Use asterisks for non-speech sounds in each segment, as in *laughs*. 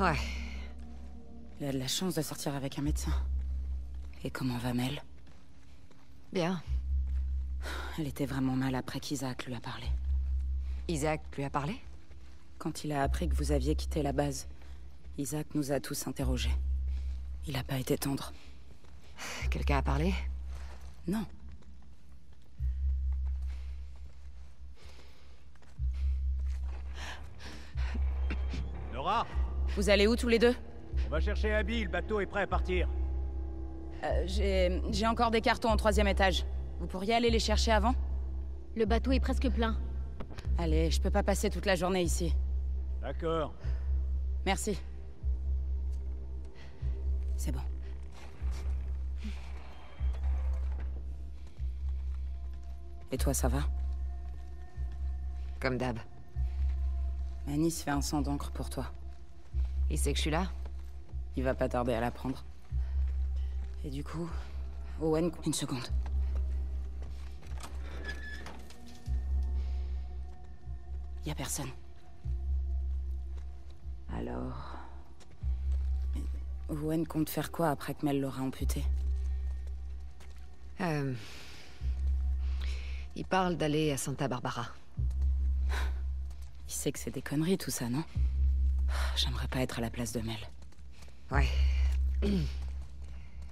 Ouais. Il a de la chance de sortir avec un médecin. Et comment va Mel? Bien. Elle était vraiment mal après qu'Isaac lui a parlé. Isaac lui a parlé? Quand il a appris que vous aviez quitté la base, Isaac nous a tous interrogés. Il a pas été tendre. Quelqu'un a parlé? Non. Nora? Vous allez où tous les deux On va chercher Abby, le bateau est prêt à partir. Euh, J'ai j'ai encore des cartons au troisième étage. Vous pourriez aller les chercher avant Le bateau est presque plein. Allez, je peux pas passer toute la journée ici. D'accord. Merci. C'est bon. Et toi, ça va Comme d'hab. Anis fait un sang d'encre pour toi. Il sait que je suis là Il va pas tarder à l'apprendre. Et du coup, Owen, une seconde. Y a personne. Alors... Owen compte faire quoi après que Mel l'aura amputé? Euh... Il parle d'aller à Santa Barbara. Il sait que c'est des conneries tout ça, non? J'aimerais pas être à la place de Mel. Ouais. *clears throat*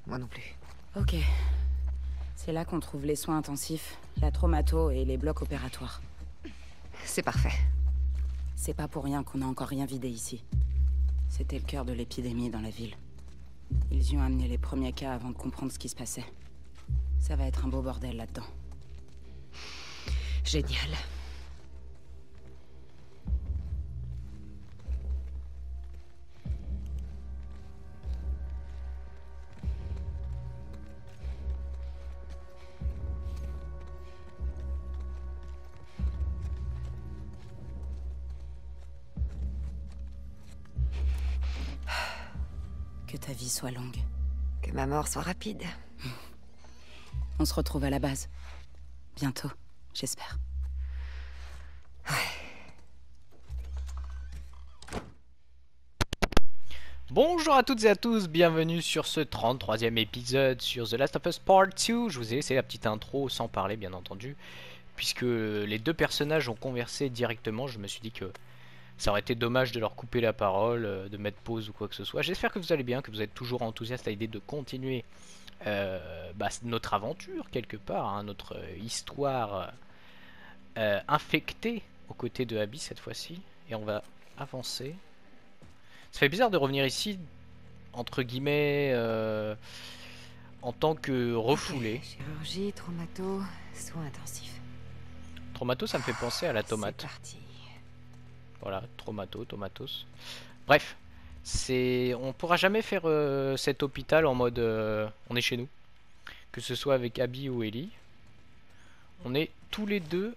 Moi non plus. Ok. C'est là qu'on trouve les soins intensifs, la traumato et les blocs opératoires. C'est parfait. C'est pas pour rien qu'on n'a encore rien vidé ici. C'était le cœur de l'épidémie dans la ville. Ils y ont amené les premiers cas avant de comprendre ce qui se passait. Ça va être un beau bordel là-dedans. Génial. Vie soit longue. Que ma mort soit rapide. On se retrouve à la base. Bientôt, j'espère. Bonjour à toutes et à tous, bienvenue sur ce 33e épisode sur The Last of Us Part 2. Je vous ai laissé la petite intro sans parler bien entendu, puisque les deux personnages ont conversé directement, je me suis dit que ça aurait été dommage de leur couper la parole, euh, de mettre pause ou quoi que ce soit. J'espère que vous allez bien, que vous êtes toujours enthousiaste à l'idée de continuer euh, bah, notre aventure quelque part, hein, notre euh, histoire euh, infectée aux côtés de Abby cette fois-ci. Et on va avancer. Ça fait bizarre de revenir ici, entre guillemets, euh, en tant que refoulé. Chirurgie, traumato, soins intensifs. Traumato, ça me fait penser à la tomate. C'est parti. Voilà, traumato, tomatos. Bref, c'est, on pourra jamais faire euh, cet hôpital en mode, euh, on est chez nous, que ce soit avec Abby ou Ellie. On est tous les deux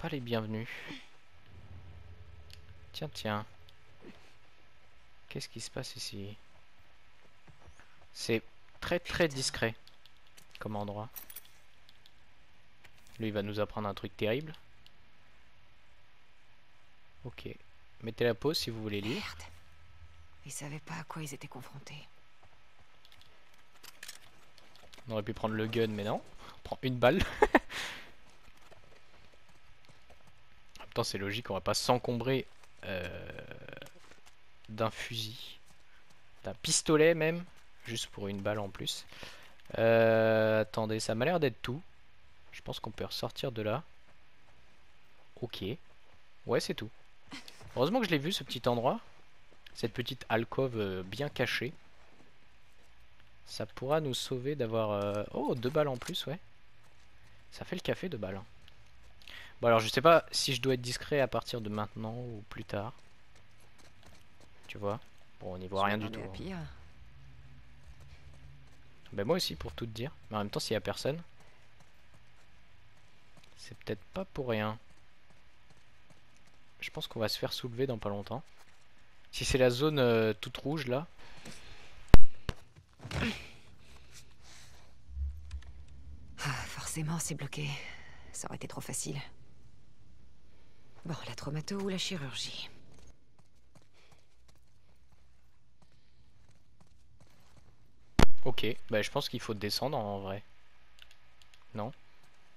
pas les bienvenus. Tiens, tiens. Qu'est-ce qui se passe ici? C'est très très discret comme endroit. Lui il va nous apprendre un truc terrible. Ok. Mettez la pause si vous voulez lire. Merde. Ils savaient pas à quoi ils étaient confrontés. On aurait pu prendre le gun, mais non. On prend une balle. *laughs* en même temps, c'est logique, on va pas s'encombrer euh, d'un fusil. D'un pistolet même. Juste pour une balle en plus. Euh, attendez, ça m'a l'air d'être tout. Je pense qu'on peut ressortir de là. Ok. Ouais, c'est tout. Heureusement que je l'ai vu ce petit endroit. Cette petite alcôve euh, bien cachée. Ça pourra nous sauver d'avoir... euh, Oh, deux balles en plus, ouais. Ça fait le café, deux balles. Bon, alors je sais pas si je dois être discret à partir de maintenant ou plus tard. Tu vois Bon, on n'y voit rien du tout. hein. pire. Ben moi aussi, pour tout te dire. Mais en même temps, s'il y a personne... C'est peut-être pas pour rien je pense qu'on va se faire soulever dans pas longtemps. Si c'est la zone euh, toute rouge là. Ah, forcément, c'est bloqué. Ça aurait été trop facile. Bon, la traumato ou la chirurgie Ok, bah je pense qu'il faut descendre en vrai. Non?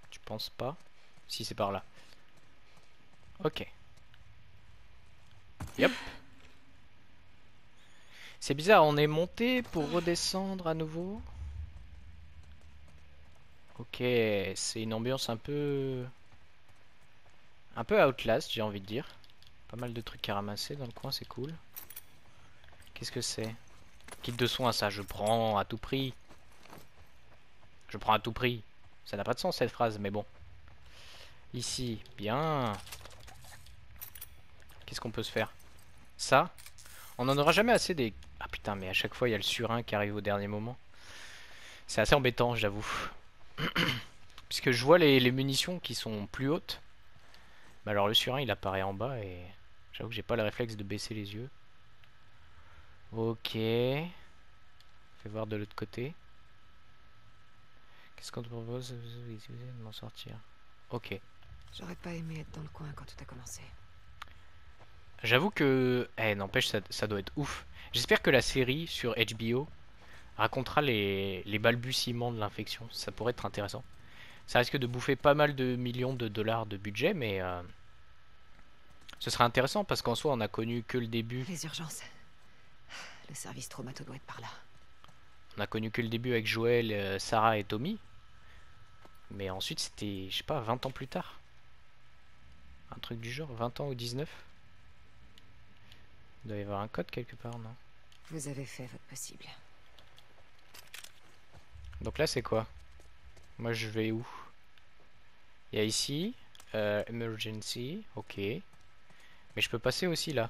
Tu penses pas? Si c'est par là. Ok. Yep. C'est bizarre, on est monté pour redescendre à nouveau. Ok, c'est une ambiance un peu... Un peu Outlast, j'ai envie de dire. Pas mal de trucs à ramasser dans le coin, c'est cool. Qu'est-ce que c'est? Kit de soins, ça, je prends à tout prix. Je prends à tout prix. Ça n'a pas de sens cette phrase, mais bon. Ici, bien. Qu'est-ce qu'on peut se faire? Ça On n'en aura jamais assez des... Ah putain, mais à chaque fois, il y a le surin qui arrive au dernier moment. C'est assez embêtant, j'avoue. *clears throat* Puisque je vois les, munitions qui sont plus hautes. Bah alors le surin, il apparaît en bas et... J'avoue que j'ai pas le réflexe de baisser les yeux. Ok. Fais voir de l'autre côté. Qu'est-ce qu'on te propose? De m'en sortir Ok. J'aurais pas aimé être dans le coin quand tout a commencé. J'avoue que... Eh, n'empêche, ça, ça, doit être ouf. J'espère que la série sur HBO racontera les, les balbutiements de l'infection. Ça pourrait être intéressant. Ça risque de bouffer pas mal de millions de dollars de budget, mais... Euh, ce serait intéressant parce qu'en soi, on a connu que le début. Les urgences. Le service traumato doit être par là. On a connu que le début avec Joël, euh, Sarah et Tommy. Mais ensuite, c'était, je sais pas, 20 ans plus tard. Un truc du genre, 20 ans ou 19 Il doit y avoir un code quelque part, non? Vous avez fait votre possible. Donc là, c'est quoi? Moi, je vais où? Il y a ici, euh, emergency, ok. Mais je peux passer aussi là.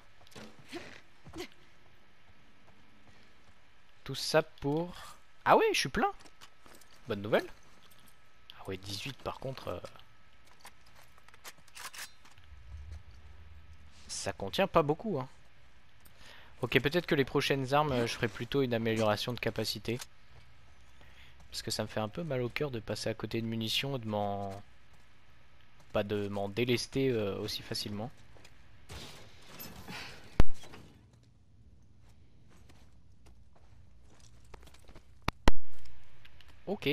Tout ça pour... Ah ouais, je suis plein Bonne nouvelle. Ah ouais, 18 par contre... Euh... Ça contient pas beaucoup. Hein. Ok, peut-être que les prochaines armes, euh, je ferai plutôt une amélioration de capacité. Parce que ça me fait un peu mal au cœur de passer à côté de munitions et de m'en... Pas de m'en délester euh, aussi facilement. Ok,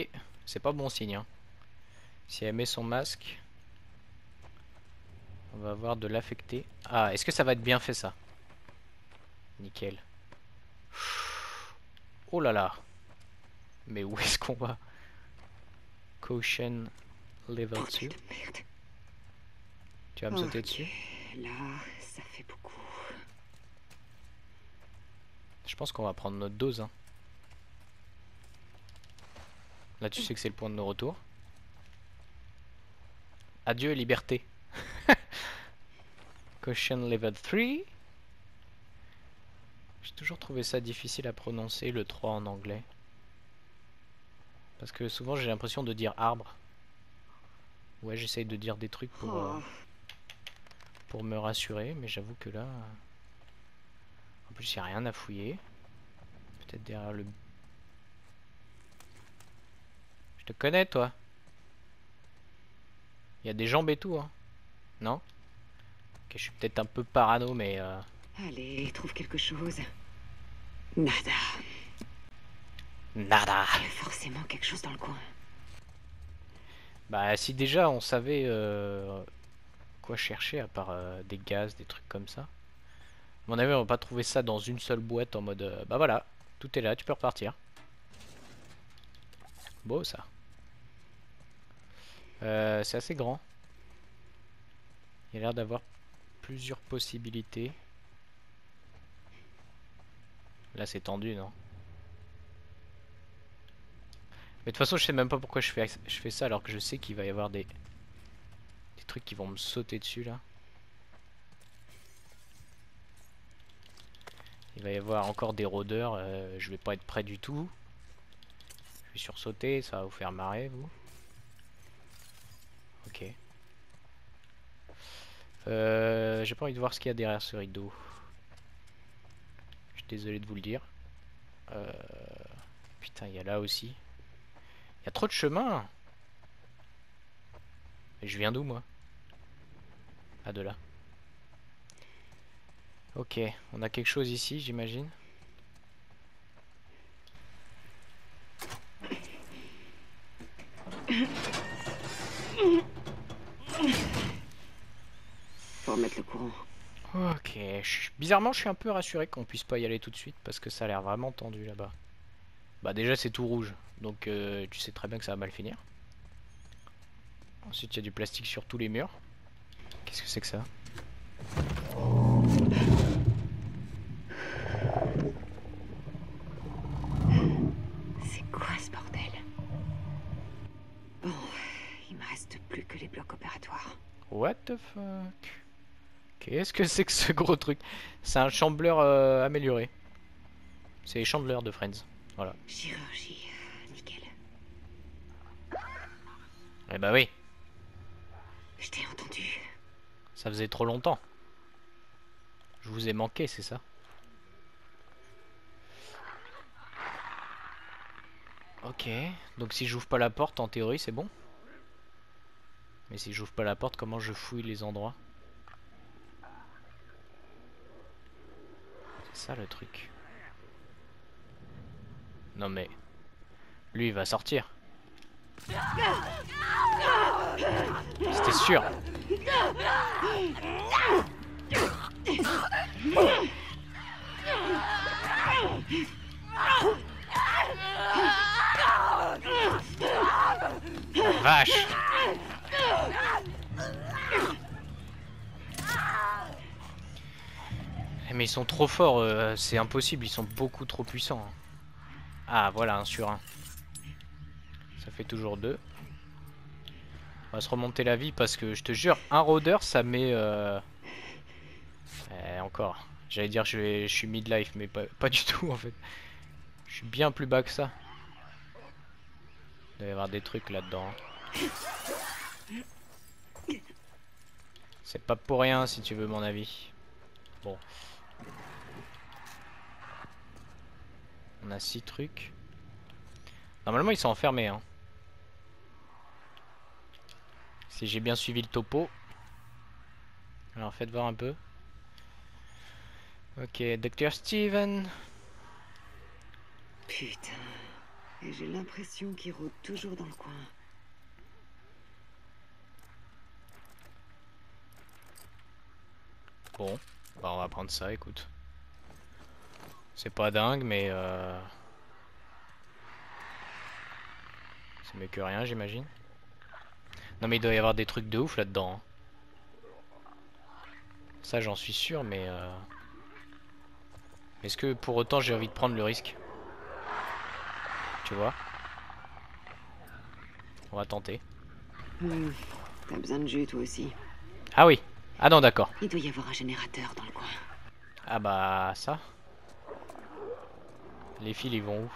c'est pas bon signe. Hein. Si elle met son masque, on va avoir de l'affecter. Ah, est-ce que ça va être bien fait ça? Nickel. Oh là là. Mais où est-ce qu'on va? Caution level 2. Tu vas me sauter dessus? Là, ça fait beaucoup. Je pense qu'on va prendre notre dose. Hein. Là, tu sais que c'est le point de nos retour. Adieu, liberté. *laughs* Caution level 3. J'ai toujours trouvé ça difficile à prononcer, le 3 en anglais. Parce que souvent j'ai l'impression de dire arbre. Ouais, j'essaye de dire des trucs pour, euh, pour me rassurer, mais j'avoue que là... En plus, il a rien à fouiller. Peut-être derrière le Je te connais, toi. Il y a des jambes et tout, hein. Non? Ok, je suis peut-être un peu parano, mais... Euh... Allez, trouve quelque chose. Nada. Nada. Il y a forcément quelque chose dans le coin. Bah, si déjà on savait euh, quoi chercher, à part euh, des gaz, des trucs comme ça. Mon avis, on va pas trouver ça dans une seule boîte en mode... Euh, bah voilà, tout est là, tu peux repartir. Beau ça. Euh, c'est assez grand. Il y a l'air d'avoir plusieurs possibilités. Là c'est tendu non Mais de toute façon je sais même pas pourquoi je fais, je fais ça alors que je sais qu'il va y avoir des, des trucs qui vont me sauter dessus là. Il va y avoir encore des rôdeurs, euh, je vais pas être prêt du tout. Je vais sursauter, ça va vous faire marrer vous. Ok. Euh, J'ai pas envie de voir ce qu'il y a derrière ce rideau désolé de vous le dire. Euh, putain, il y a là aussi. Il y a trop de chemins Mais je viens d'où, moi? Ah, de là. Ok, on a quelque chose ici, j'imagine. Faut remettre le courant. Ok, je- bizarrement je suis un peu rassuré qu'on puisse pas y aller tout de suite parce que ça a l'air vraiment tendu là-bas. Bah déjà c'est tout rouge, donc euh, tu sais très bien que ça va mal finir. Ensuite il y a du plastique sur tous les murs. Qu'est-ce que c'est que ça? C'est quoi ce bordel? Bon, il me reste plus que les blocs opératoires. What the fuck? Qu'est-ce que c'est que ce gros truc C'est un chambleur euh, amélioré. C'est les chandeleurs de Friends. Voilà. Chirurgie, nickel. Eh bah oui, Je t'ai entendu. ça faisait trop longtemps. Je vous ai manqué, c'est ça Ok, donc si j'ouvre pas la porte, en théorie, c'est bon. Mais si j'ouvre pas la porte, comment je fouille les endroits? Ça le truc. Non mais... Lui, il va sortir. C'était sûr. Vache Mais ils sont trop forts, euh, c'est impossible, ils sont beaucoup trop puissants. Ah voilà, un sur un. Ça fait toujours deux. On va se remonter la vie parce que je te jure, un rôdeur ça met... Euh... eh, encore. J'allais dire je, je suis midlife mais pas, pas du tout en fait. Je suis bien plus bas que ça. Il doit y avoir des trucs là-dedans. C'est pas pour rien si tu veux mon avis. Bon. On a six trucs. Normalement ils sont enfermés hein. Si j'ai bien suivi le topo. Alors faites voir un peu. Ok, Dr Steven. Putain. Et j'ai l'impression qu'il rôde toujours dans le coin. Bon, bah on va prendre ça, écoute. C'est pas dingue, mais euh... c'est mieux que rien, j'imagine. Non mais il doit y avoir des trucs de ouf là-dedans. hein. Ça j'en suis sûr, mais euh... est-ce que pour autant j'ai envie de prendre le risque? Tu vois? On va tenter. T'as besoin de jus, toi aussi. Ah oui. Ah non, d'accord. Il doit y avoir un générateur dans le coin. Ah bah ça. Les fils ils vont où?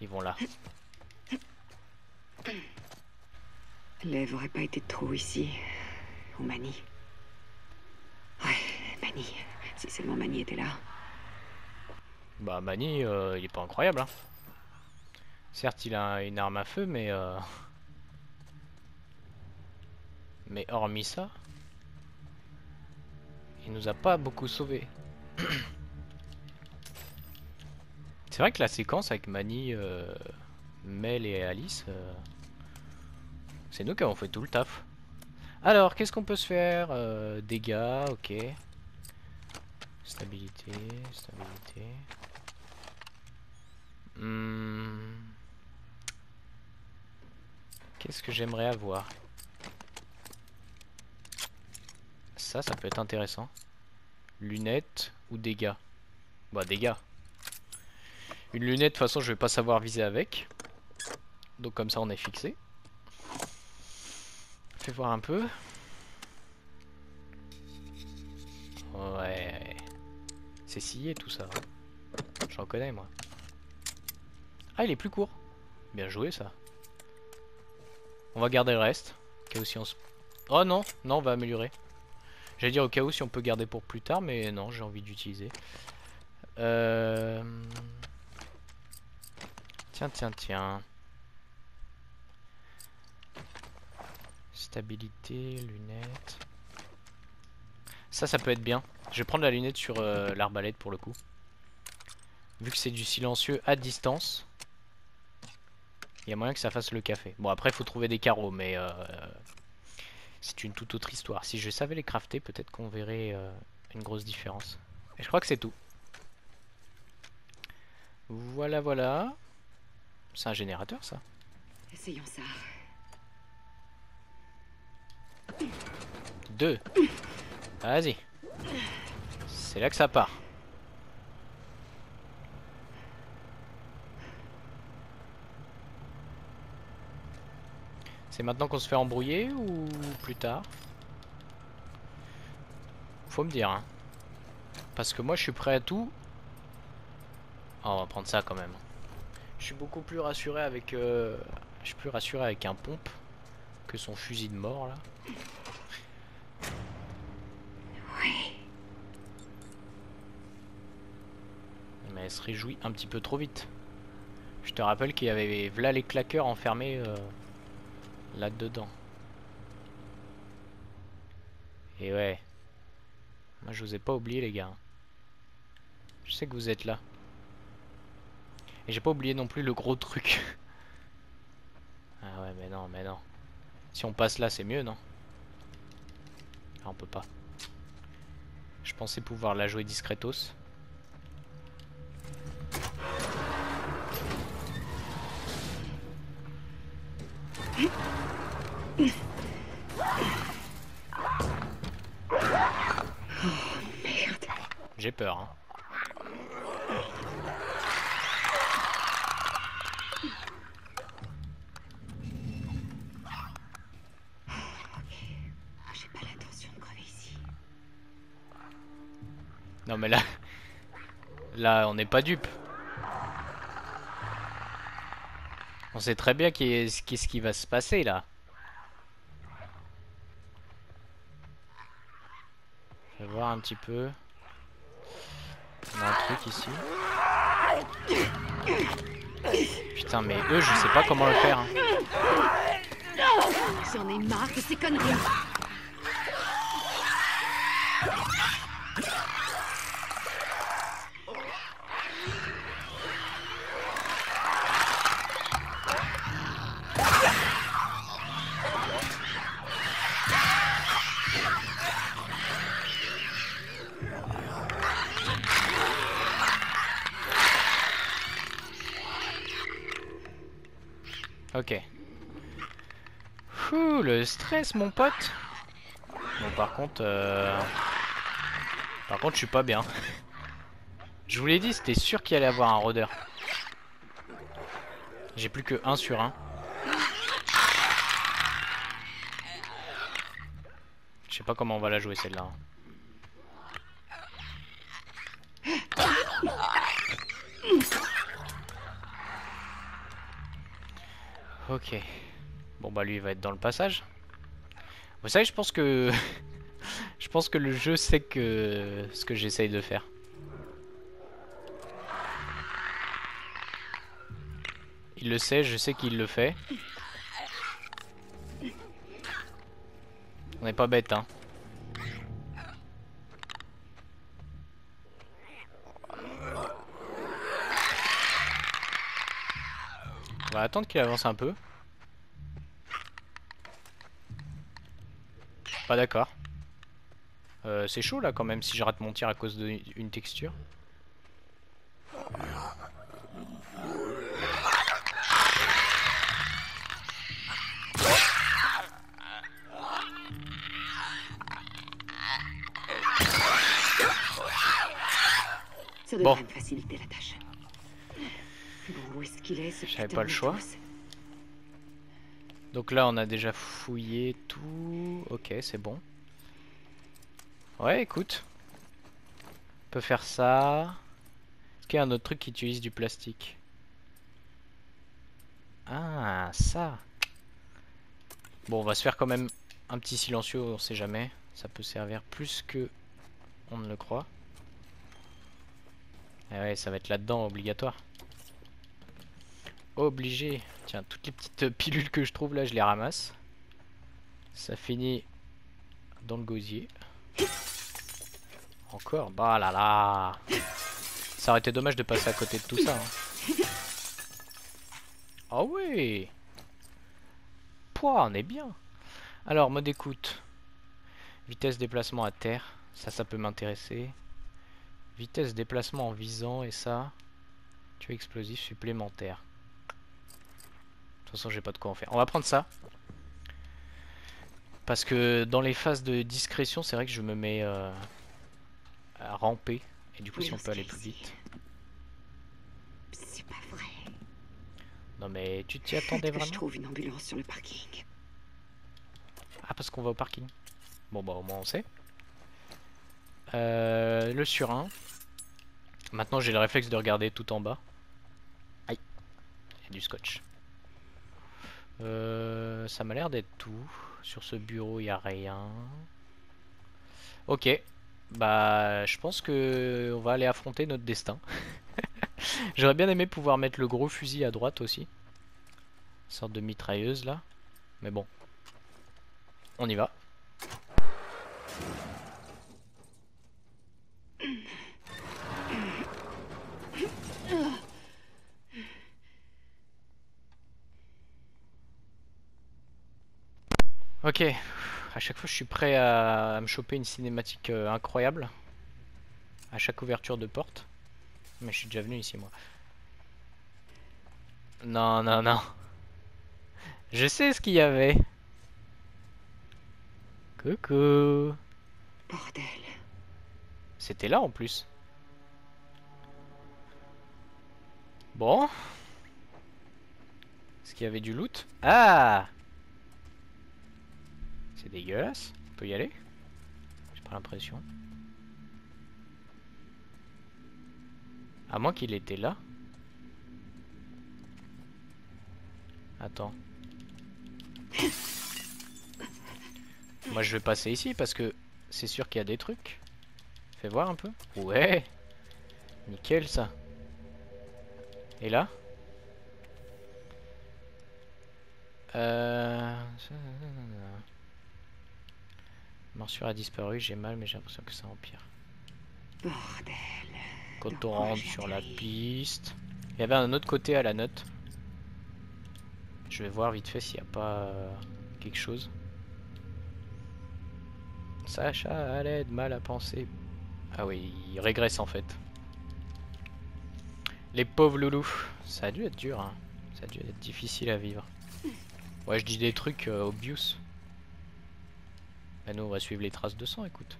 Ils vont là. L'Ève aurait pas été de trop ici. Ou Manny. Ouais, Manny. Si seulement Manny était là. Bah Manny euh, il est pas incroyable hein. Certes il a une arme à feu mais euh... Mais hormis ça Il nous a pas beaucoup sauvés *clears throat* C'est vrai que la séquence avec Manny, euh, Mel et Alice euh, C'est nous qui avons fait tout le taf Alors qu'est-ce qu'on peut se faire Euh, Dégâts, ok Stabilité, stabilité Hmm. Qu'est-ce que j'aimerais avoir? Ça, ça peut être intéressant. Lunettes ou dégâts? Bah dégâts. Une lunette, de toute façon, je vais pas savoir viser avec. Donc comme ça, on est fixé. Fais voir un peu. Ouais. C'est scié tout ça. J'en connais moi. Ah, il est plus court. Bien joué ça. On va garder le reste. Au cas où on se... Oh non, non, on va améliorer. J'allais dire au cas où si on peut garder pour plus tard, mais non, j'ai envie d'utiliser. Euh... Tiens, tiens, tiens. Stabilité, lunettes. Ça, ça peut être bien. Je vais prendre la lunette sur euh, l'arbalète pour le coup. Vu que c'est du silencieux à distance. Il y a moyen que ça fasse le café. Bon, après, il faut trouver des carreaux, mais euh, c'est une toute autre histoire. Si je savais les crafter, peut-être qu'on verrait euh, une grosse différence. Et je crois que c'est tout. Voilà, voilà. C'est un générateur, ça. Essayons ça. Deux. Vas-y. C'est là que ça part. C'est maintenant qu'on se fait embrouiller ou plus tard? Faut me dire. Hein. Parce que moi je suis prêt à tout. Oh, on va prendre ça quand même. Je suis beaucoup plus rassuré avec... euh, Je suis plus rassuré avec un pompe que son fusil de mort là. Mais elle se réjouit un petit peu trop vite. Je te rappelle qu'il y avait là les claqueurs enfermés euh, là-dedans. Et ouais. Moi je vous ai pas oublié les gars. Je sais que vous êtes là. Et j'ai pas oublié non plus le gros truc. ah ouais mais non mais non. Si on passe là c'est mieux non? Ah on peut pas. Je pensais pouvoir la jouer discretos. Merde. J'ai peur. Hein. J'ai pas l'intention de crever ici. Non mais là... Là on n'est pas dupe. On sait très bien qu'est- qu'est-ce qui va se passer là. Je vais voir un petit peu. On a un truc ici. Putain mais eux je sais pas comment le faire. hein. J'en ai marre de ces conneries. Mon pote. Bon, par contre, euh... par contre, je suis pas bien. Je vous l'ai dit, c'était sûr qu'il allait avoir un rôdeur. J'ai plus que 1 sur 1. Je sais pas comment on va la jouer celle-là. Ok. Bon bah lui il va être dans le passage. Vous savez, je pense que *laughs* je pense que le jeu sait que ce que j'essaye de faire. Il le sait, je sais qu'il le fait. On n'est pas bête hein. On va attendre qu'il avance un peu. Pas d'accord. Euh, c'est chaud là quand même si je rate mon tir à cause d'une texture. Ça devrait Bon. me faciliter la tâche. Bon, où est-ce qu'il est, ce J'avais pas le choix. Donc là on a déjà fouillé Ok c'est bon. Ouais écoute. On peut faire ça. Est-ce qu'il y a un autre truc qui utilise du plastique? Ah ça. Bon on va se faire quand même un petit silencieux, on sait jamais. Ça peut servir plus que on ne le croit. Et ouais ça va être là-dedans obligatoire. Obligé. Tiens, toutes les petites pilules que je trouve là, je les ramasse. Ça finit dans le gosier. Encore Bah là là Ça aurait été dommage de passer à côté de tout ça. hein. Ah oui Pouah, on est bien. Alors, mode écoute. Vitesse déplacement à terre. Ça, ça peut m'intéresser. Vitesse déplacement en visant et ça. Tu explosif supplémentaire. De toute façon, j'ai pas de quoi en faire. On va prendre ça. Parce que dans les phases de discrétion, c'est vrai que je me mets euh, à ramper. Et du coup, si on peut aller plus vite. C'est pas vrai. Non mais tu t'y attendais que *laughs* je vraiment? trouve une ambulance sur le parking. Ah parce qu'on va au parking. Bon bah au moins on sait. Euh, le surin. Maintenant j'ai le réflexe de regarder tout en bas. Aïe. Il y a du scotch. Euh, ça m'a l'air d'être tout. Sur ce bureau il n'y a rien. Ok. Bah je pense que on va aller affronter notre destin. *laughs* J'aurais bien aimé pouvoir mettre le gros fusil à droite aussi. Sorte de mitrailleuse là. Mais bon. On y va. Ok, à chaque fois je suis prêt à, à me choper une cinématique euh, incroyable. À chaque ouverture de porte. Mais je suis déjà venu ici moi. Non, non, non. Je sais ce qu'il y avait. Coucou. Bordel. C'était là en plus. Bon. Est-ce qu'il y avait du loot? Ah C'est dégueulasse. On peut y aller J'ai pas l'impression. À moins qu'il était là. Attends. Moi je vais passer ici parce que c'est sûr qu'il y a des trucs. Fais voir un peu. Ouais. Nickel ça. Et là? Euh... Morsure a disparu, j'ai mal mais j'ai l'impression que ça empire. Bordel. Quand on rentre sur la piste. Il y avait un autre côté à la note. Je vais voir vite fait s'il n'y a pas euh, quelque chose. Sacha à l'aide, mal à penser. Ah oui, il régresse en fait. Les pauvres loulous. Ça a dû être dur, hein. Ça a dû être difficile à vivre. Ouais, je dis des trucs euh, obvious. Nous, on va suivre les traces de sang, écoute.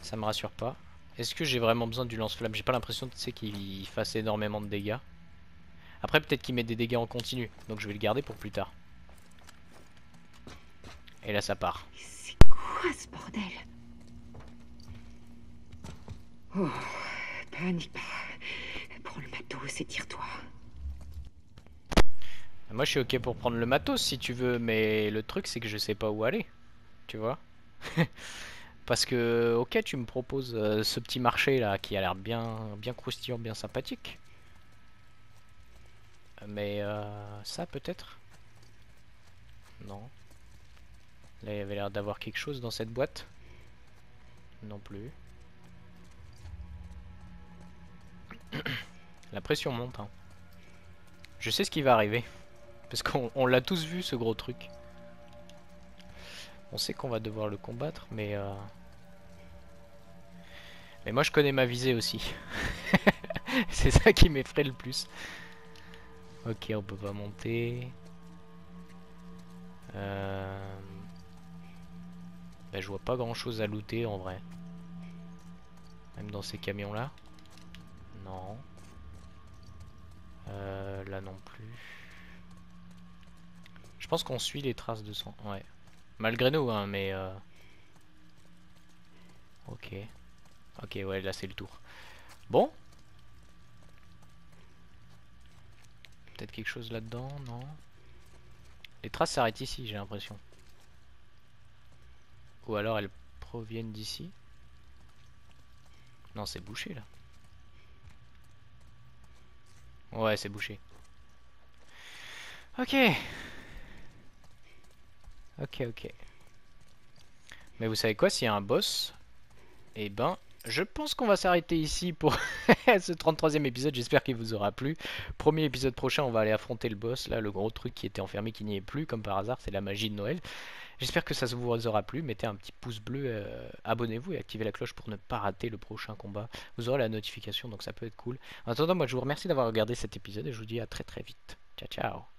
Ça me rassure pas. Est-ce que j'ai vraiment besoin du lance-flamme? J'ai pas l'impression tu sais, qu'il fasse énormément de dégâts. Après, peut-être qu'il met des dégâts en continu. Donc je vais le garder pour plus tard. Et là, ça part. C'est quoi ce bordel? Oh, panique pas. Prends le matos et tire-toi. Moi, je suis ok pour prendre le matos si tu veux. Mais le truc, c'est que je sais pas où aller. Tu vois *laughs* Parce que, ok, tu me proposes euh, ce petit marché là qui a l'air bien, bien croustillant, bien sympathique. Mais euh, ça, peut-être? Non. Là, il y avait l'air d'avoir quelque chose dans cette boîte. Non plus. *coughs* La pression monte. hein. Je sais ce qui va arriver. Parce qu'on on l'a tous vu, ce gros truc. On sait qu'on va devoir le combattre, mais... euh, Mais moi, je connais ma visée aussi. *laughs* C'est ça qui m'effraie le plus. Ok, on peut pas monter. Bah, je vois pas grand chose à looter en vrai. Même dans ces camions là. Non. Euh, là non plus. Pense qu'on suit les traces de sang. Ouais. Malgré nous, hein, mais... euh, Ok. Ok, ouais, là c'est le tour. Bon. Peut-être quelque chose là-dedans, non? Les traces s'arrêtent ici, j'ai l'impression. Ou alors elles proviennent d'ici? Non, c'est bouché là. Ouais, c'est bouché. Ok. Ok, ok. Mais vous savez quoi, s'il y a un boss, eh ben, je pense qu'on va s'arrêter ici pour *laughs* ce 33e épisode. J'espère qu'il vous aura plu. Premier épisode prochain, on va aller affronter le boss, là, le gros truc qui était enfermé, qui n'y est plus, comme par hasard, c'est la magie de Noël. J'espère que ça vous aura plu. Mettez un petit pouce bleu, euh, abonnez-vous et activez la cloche pour ne pas rater le prochain combat. Vous aurez la notification, donc ça peut être cool. En attendant, moi je vous remercie d'avoir regardé cet épisode et je vous dis à très très vite. Ciao ciao